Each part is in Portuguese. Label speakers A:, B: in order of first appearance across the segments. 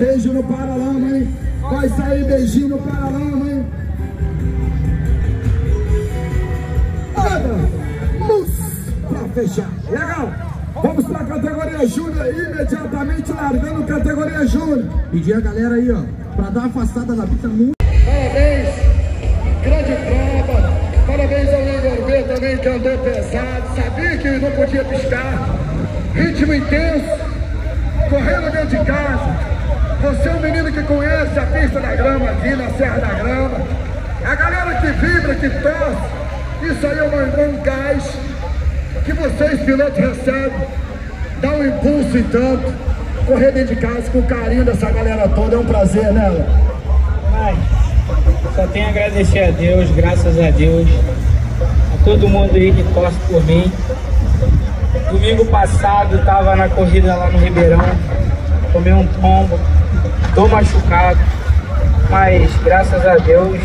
A: Beijo no Paralama, hein? Vai sair beijinho no Paralama, hein? Nada! Pra fechar. Legal! Vamos pra categoria Júnior imediatamente largando categoria Júnior.
B: Pedir a galera aí, ó, pra dar uma afastada da pista muito.
A: Parabéns, grande prova. Parabéns ao Igor B também que andou pesado. Sabia que não podia piscar. Ritmo intenso, correndo dentro de casa. Você é um menino que conhece a pista da grama aqui na Serra da Grama. A galera que vibra, que torce. Isso aí é um, um gás que vocês, pilotos, recebem. Dá um impulso e tanto. Correr dentro de casa com o carinho dessa galera toda é um prazer, né?
C: Mas só tenho a agradecer a Deus, graças a Deus, a todo mundo aí que torce por mim. Domingo passado estava na corrida lá no Ribeirão, tomei um tombo, tô machucado, mas graças a Deus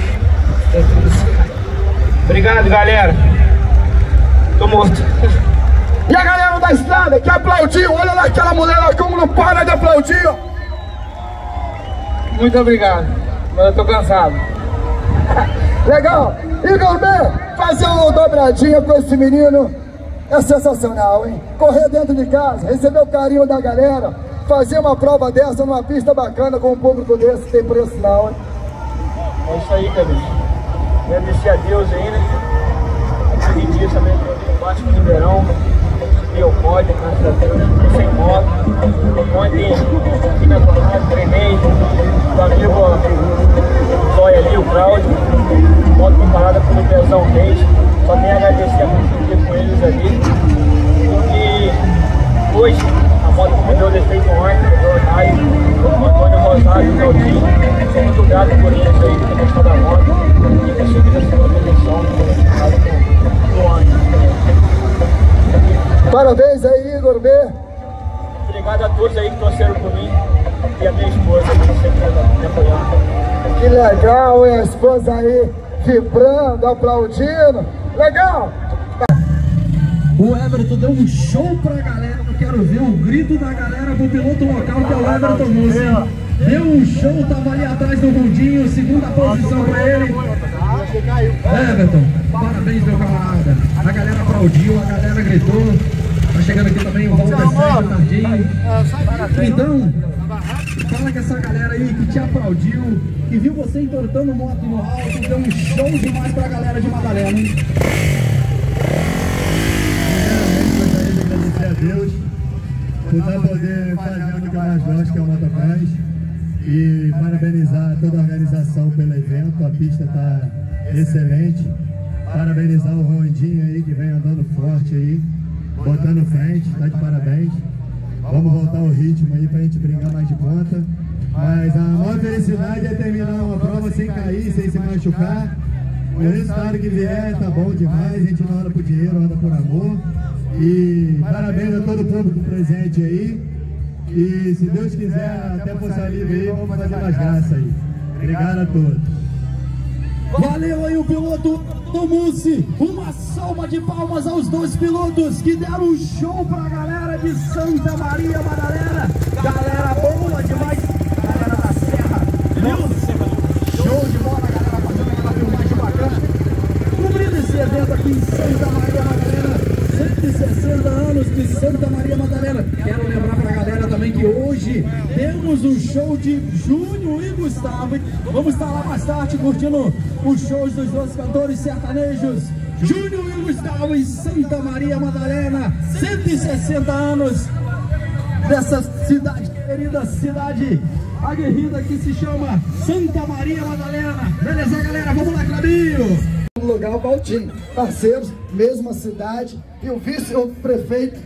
C: deu tudo certo. Obrigado, galera. Tô morto.
A: E a galera da estrada que aplaudiu, olha lá aquela mulher lá como não para de aplaudir.
C: Muito obrigado, mas eu tô cansado.
A: Legal. Igor B, fazer uma dobradinha com esse menino é sensacional, hein? Correr dentro de casa, receber o carinho da galera, fazer uma prova dessa numa pista bacana com um público desse, tem preço não, hein?
C: É isso aí, cabeça. Agradecer a Deus né? Aquele dia também embaixo do Ribeirão, ao pódio, tô sem moto. Ontem, aqui na jornada, treinei, do amigo Zóia ali, o Claudio, moto comparada com o Pezão fez. Só tenho a agradecer a parceria Obrigado a todos aí que torceram por mim e a minha esposa que sempre me apoiando.
A: Que legal, hein? A esposa aí vibrando, aplaudindo. Legal!
B: O Everton deu um show pra galera. Eu quero ver o grito da galera pro piloto local, que é o Everton Mussi. Deu um show, tava ali atrás do Rondinho, segunda posição pra ele. Everton, parabéns, meu camarada. A galera aplaudiu, a galera gritou. Tá chegando aqui também o Walter Sérgio Tardinho. Então, fala com essa galera aí que te aplaudiu, que viu você entortando moto no alto, deu um show demais pra galera de Madalena, hein?
D: Primeiramente, gostaria de agradecer a Deus por poder fazer o que mais gosto, que é o motocross. E parabenizar toda a organização pelo evento, a pista está excelente. Parabenizar o Rondinho aí, que vem andando forte aí, botando frente, está de parabéns. Vamos voltar ao ritmo aí para a gente brigar mais de ponta. Mas a maior felicidade é terminar uma prova sem cair, sem se machucar. O resultado que vier tá bom demais, a gente não anda por dinheiro, anda por amor. E parabéns a todo o público presente aí. E se Deus quiser, até Força Livre aí, vamos fazer mais graça aí. Obrigado a todos.
B: Valeu aí o piloto Tomussi. Uma salva de palmas aos dois pilotos que deram um show pra galera de Santa Maria Madalena. Galera boa demais. Galera da Serra. Nossa, show de bola, galera. Fazendo aquela filmagem bacana. Cobrindo esse evento aqui em Santa Maria Madalena. 160 anos de Santa Maria Madalena. Quero lembrar pra galera também que hoje temos um show de Júnior Gustavo. Vamos estar lá mais tarde curtindo os shows dos dois cantores sertanejos. Júnior e Gustavo em Santa Maria Madalena. 160 anos dessa cidade, querida cidade aguerrida que se chama Santa Maria Madalena. Beleza, galera? Vamos lá, Clabinho!
A: lugar o Valtinho, parceiros, mesma cidade, e o vice-prefeito,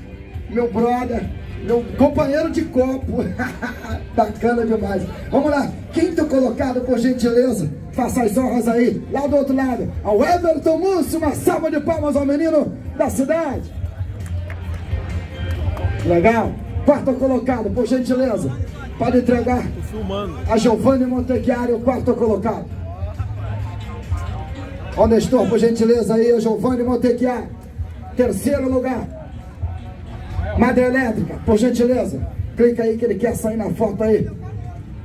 A: meu brother, meu companheiro de copo, bacana demais. Vamos lá, quinto colocado, por gentileza, faça as honras aí, lá do outro lado, ao Everton Múcio, uma salva de palmas ao menino da cidade. Legal, quarto colocado, por gentileza, pode entregar a Giovanni Montechiari, o quarto colocado. Ó, Nestor, por gentileza aí, Giovanni Montechiar. Terceiro lugar. Madre Elétrica, por gentileza. Clica aí que ele quer sair na foto aí.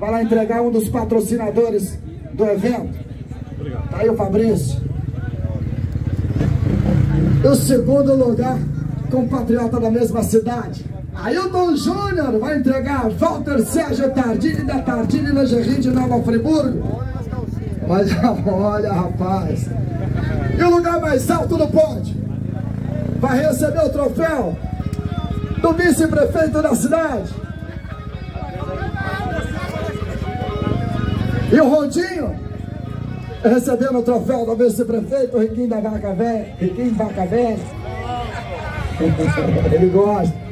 A: vai lá entregar um dos patrocinadores do evento. Tá aí o Fabrício. O segundo lugar, compatriota da mesma cidade. Ailton Júnior vai entregar Walter Sérgio Tardini da Tardini Lingerie de Nova Friburgo. Olha, olha, rapaz. E o lugar mais alto do pódio vai receber o troféu do vice-prefeito da cidade. E o Rondinho recebendo o troféu do vice-prefeito, Riquinho da Vaca Velha. Riquinho Vaca Velha. Ele gosta.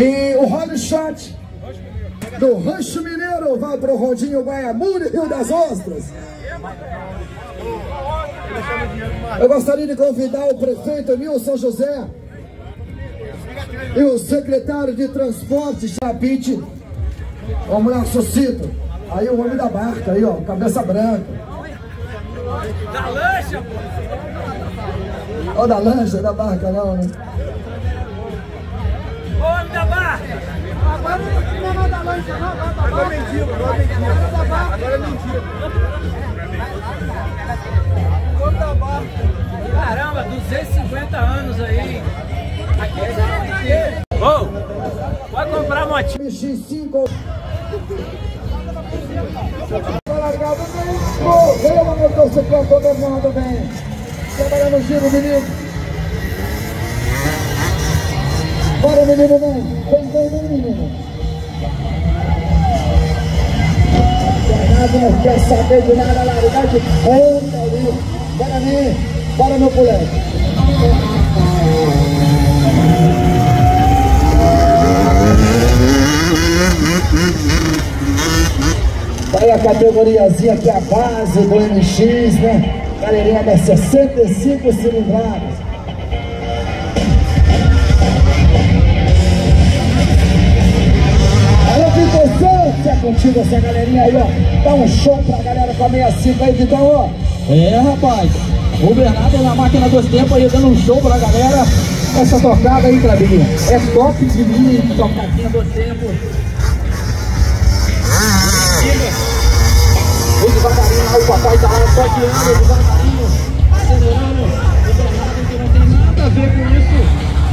A: E o Holly Shot do Rancho Mineiro vai para o Rondinho Guaiamuri, Rio das Ostras. Eu gostaria de convidar o prefeito Nilson José e o secretário de transporte, Chapite, o mulher Socito. Aí o homem da barca, aí ó, cabeça branca.
E: Da lancha, pô!
A: Ó, da lancha, da barca não, né?
E: Homem da barca! Agora Agora é mentira, agora é mentira. Agora é mentira. Caramba, 250 anos aí. Aqui é Ô, pode comprar motinho.
A: MX5. Tá largado bem. Correu a motocicleta, mundo bem. Trabalhando no giro, menino. Bora, menino, vem. Vem, vem, vem, menino. Não quer saber de nada, largar de ponta ali. Bora, mim. Bora, meu moleque. Vai a categoriazinha que é a base do MX, né? Galerinha das 65 cilindradas. É contigo essa galerinha aí, ó. Dá um show pra galera com a 65 aí, Vitão, ó.
B: É, rapaz. O Bernardo na máquina dos tempos aí dando um show pra galera.
A: Essa tocada aí, Clabinha.
B: É top de linha, tocadinha do tempo. Vem devagarinho lá, o papai tá lá só guiando, devagarinho, acelerando. O Bernardo que não tem nada a ver com isso.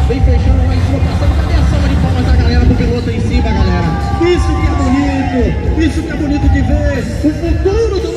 B: Vem fechando lá em cima, passando. Cadê a salva de palmas da galera pro piloto aí em cima, galera? Isso que é isso que é bonito de ver. O futuro do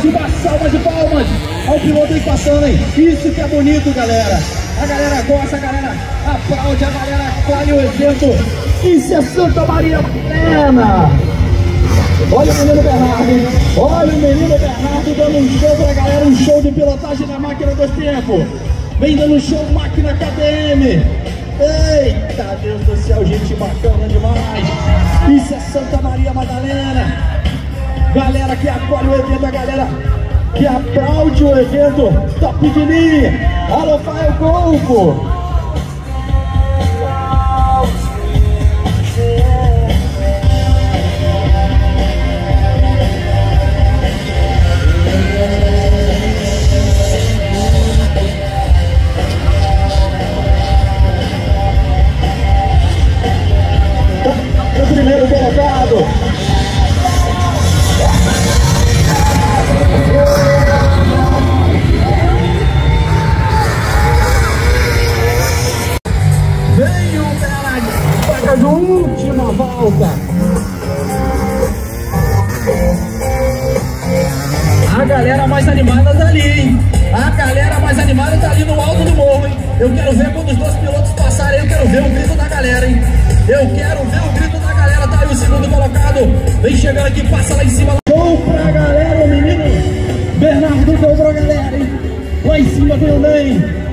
B: do motocross, uma salva de palmas ao piloto aí passando, hein? Isso que é bonito, galera. A galera gosta, a galera aplaude, a galera acolhe o evento. Isso é Santa Maria Plena. Olha o menino Bernardo, hein? olha o menino Bernardo dando um show pra galera, um show de pilotagem na máquina dos tempos. Vem dando um show máquina KTM. Eita Deus do céu, gente bacana demais. Isso é Santa Maria Madalena. Galera que acolhe o evento, a galera que aplaude o evento top de linha. Fael Golfo. Mais animada tá ali, hein? A galera mais animada tá ali no alto do morro, hein? Eu quero ver quando os dois pilotos passarem, eu quero ver o grito da galera, hein? Eu quero ver o grito da galera, tá aí o segundo colocado. Vem chegando aqui, passa lá em cima. Show pra galera, o menino pra galera, hein? Lá em cima vem o Ney.